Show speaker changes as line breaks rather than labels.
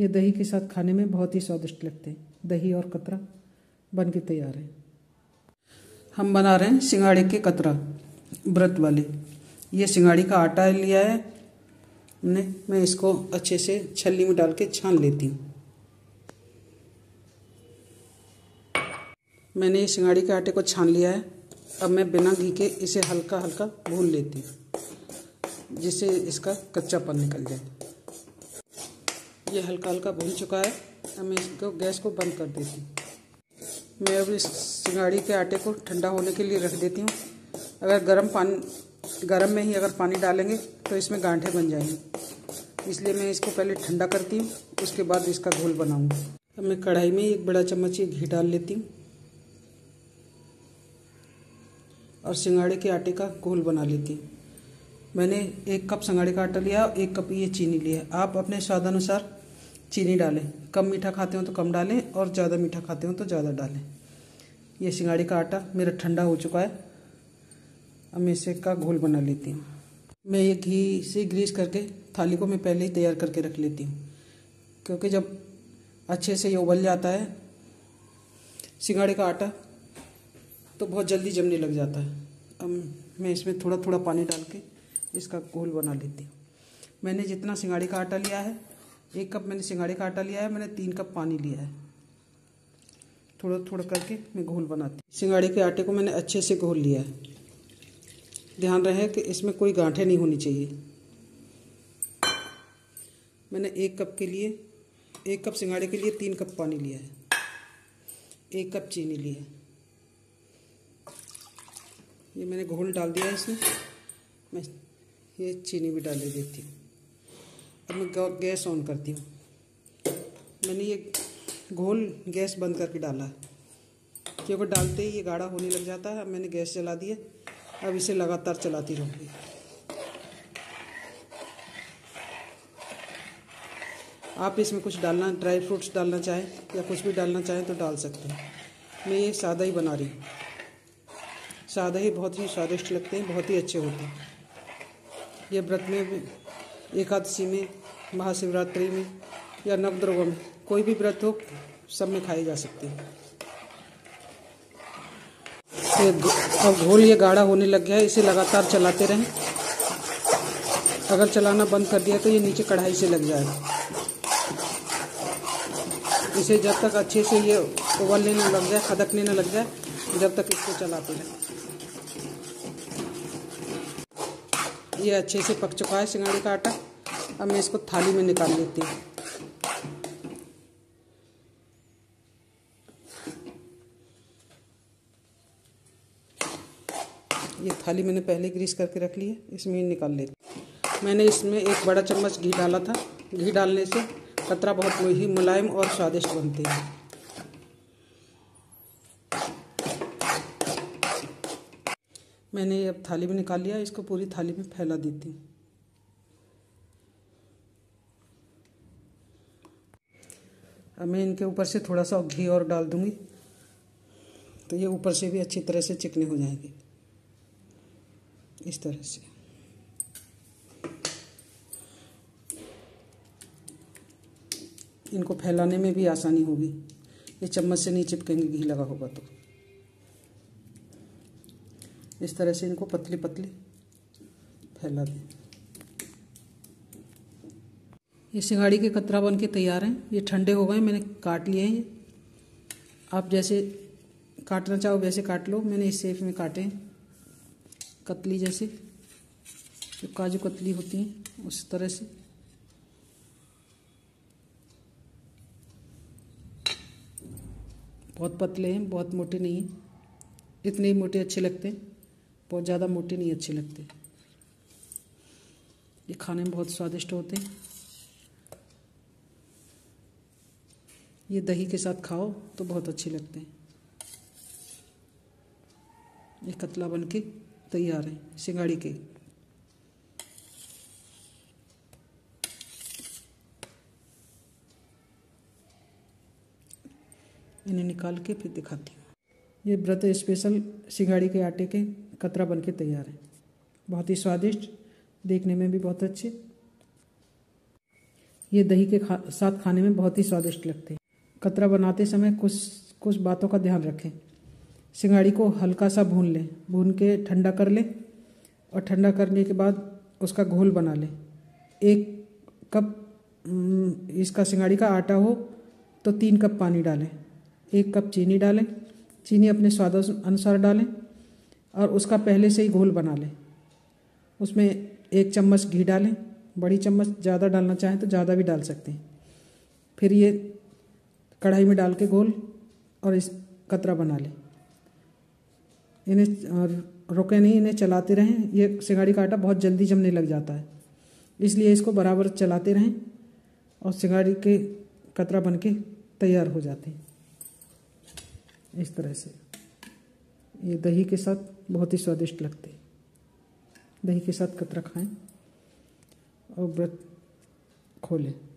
ये दही के साथ खाने में बहुत ही स्वादिष्ट लगते हैं। दही और कतरा बन के तैयार है। हम बना रहे हैं सिंगाड़े के कतरा, व्रत वाले। ये सिंगाड़ी का आटा लिया है। हमने मैं इसको अच्छे से छल्ली में डाल के छान लेती हूँ। मैंने ये सिंगाड़ी के आटे को छान लिया है। अब मैं बिना घी के इसे हल्का हल्का भून लेती हूँ, जिससे इसका कच्चापन निकल जाए। ये हल्का हल्का भून चुका है। अब मैं इसको, गैस को बंद कर देती हूँ। मैं अब इस सिंगाड़ी के आटे को ठंडा होने के लिए रख देती हूँ। अगर गर्म पानी, गर्म में ही अगर पानी डालेंगे तो इसमें गांठे बन जाएँगे। इसलिए मैं इसको पहले ठंडा करती हूँ, उसके बाद इसका घोल बनाऊँगी। अब मैं कढ़ाई में एक बड़ा चम्मच ये घी डाल लेती हूँ। और सिंगाड़े के आटे का घोल बना लेती हूँ। मैंने एक कप सिंगाड़े का आटा लिया और एक कप ये चीनी लिया। आप अपने स्वाद अनुसार चीनी डालें। कम मीठा खाते हो तो कम डालें और ज़्यादा मीठा खाते हो तो ज़्यादा डालें। ये सिंगाड़ी का आटा मेरा ठंडा हो चुका है। अब मैं इसे का घोल बना लेती हूँ। मैं ये घी से ग्रीस करके थाली को मैं पहले ही तैयार करके रख लेती हूँ। क्योंकि जब अच्छे से ये उबल जाता है सिंगाड़े का आटा तो बहुत जल्दी जमने लग जाता है। अब मैं इसमें थोड़ा थोड़ा पानी डाल के इसका घोल बना लेती हूँ। मैंने जितना सिंगाड़ी का आटा लिया है एक कप मैंने सिंगाड़े का आटा लिया है, मैंने तीन कप पानी लिया है। थोड़ा थोड़ा करके मैं घोल बनाती सिंगाड़े के आटे को मैंने अच्छे से घोल लिया है। ध्यान रहे कि इसमें कोई गांठें नहीं होनी चाहिए। मैंने एक कप के लिए, एक कप सिंगाड़े के लिए तीन कप पानी लिया है। एक कप चीनी ली है। ये मैंने घोल डाल दिया है इसमें। मैं ये चीनी भी डाल देती हूँ। अब मैं गैस ऑन करती हूँ। मैंने ये घोल गैस बंद करके डाला है। क्योंकि डालते ही ये गाढ़ा होने लग जाता है अब मैंने गैस जला दी है। अब इसे लगातार चलाती रहूँगी। आप इसमें कुछ डालना, ड्राई फ्रूट्स डालना चाहें या कुछ भी डालना चाहें तो डाल सकते हैं। मैं ये सादा ही बना रही हूँ। सादा ही बहुत ही स्वादिष्ट लगते हैं, बहुत ही अच्छे होते हैं। ये व्रत में एकादशी में, महाशिवरात्रि में या नवद्रव्य में, कोई भी व्रत हो, सब में खाई जा सकती है। अब घोल ये गाढ़ा होने लग गया है, इसे लगातार चलाते रहें। अगर चलाना बंद कर दिया तो ये नीचे कढ़ाई से लग जाएगा। इसे जब तक अच्छे से ये उबलने न लग जाए, खदकने न लग जाए, जब तक इसको चलाते रहें। ये अच्छे से पक चुका है सिंगाड़ी का आटा। अब मैं इसको थाली में निकाल लेती हूँ। ये थाली मैंने पहले ग्रीस करके रख ली है, इसमें निकाल लेती मैंने इसमें एक बड़ा चम्मच घी डाला था। घी डालने से कतरा बहुत ही मुलायम और स्वादिष्ट बनती हैं। मैंने ये अब थाली में निकाल लिया, इसको पूरी थाली में फैला देती हूँ। अब मैं इनके ऊपर से थोड़ा सा घी और डाल दूँगी तो ये ऊपर से भी अच्छी तरह से चिकने हो जाएँगे। इस तरह से। इनको फैलाने में भी आसानी होगी। ये चम्मच से नहीं चिपकेंगे, घी लगा होगा तो। इस तरह से इनको पतली पतली फैला दें। ये सिंगाड़ी के कतरा बन के तैयार हैं। ये ठंडे हो गए मैंने काट लिए हैं। आप जैसे काटना चाहो वैसे काट लो। मैंने इस शेप में काटे हैं। कतली जैसे, जो काजू कतली होती हैं, उस तरह से। बहुत पतले हैं, बहुत मोटे नहीं हैं। इतने ही मोटे अच्छे लगते हैं। बहुत ज़्यादा मोटे नहीं अच्छे लगते। ये खाने में बहुत स्वादिष्ट होते हैं। ये दही के साथ खाओ तो बहुत अच्छे लगते हैं। ये कतला बन के तैयार है, सिंगाड़ी के। इन्हें निकाल के फिर दिखाती हूँ। ये व्रत स्पेशल सिंगाड़ी के आटे के कतरा बन के तैयार है। बहुत ही स्वादिष्ट देखने में भी बहुत अच्छे। ये दही के खा, साथ खाने में बहुत ही स्वादिष्ट लगते हैं। कतरा बनाते समय कुछ कुछ बातों का ध्यान रखें। सिंगाड़ी को हल्का सा भून लें। भून के ठंडा कर लें और ठंडा करने के बाद उसका घोल बना लें। एक कप इसका सिंगाड़ी का आटा हो तो तीन कप पानी डालें। एक कप चीनी डालें। चीनी अपने स्वाद अनुसार डालें। और उसका पहले से ही घोल बना लें। उसमें एक चम्मच घी डालें। बड़ी चम्मच, ज़्यादा डालना चाहें तो ज़्यादा भी डाल सकते हैं। फिर ये कढ़ाई में डाल के घोल और इस कतरा बना लें। इन्हें रुके नहीं, इन्हें चलाते रहें। ये सिंगाड़ी का आटा बहुत जल्दी जमने लग जाता है। इसलिए इसको बराबर चलाते रहें और सिंगाड़ी के कतरा बन के तैयार हो जाते हैं। इस तरह से। ये दही के साथ बहुत ही स्वादिष्ट लगते दही के साथ कतरा खाएँ और व्रत खोलें।